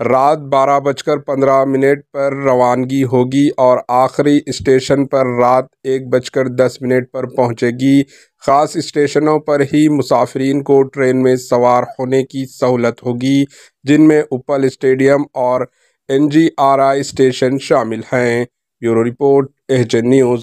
रात बारह बजकर पंद्रह मिनट पर रवानगी होगी और आखिरी स्टेशन पर रात एक बजकर दस मिनट पर पहुंचेगी। ख़ास स्टेशनों पर ही मुसाफिरीन को ट्रेन में सवार होने की सहूलत होगी, जिनमें उपल स्टेडियम और N G R I station शामिल हैं। Bureau report, H news.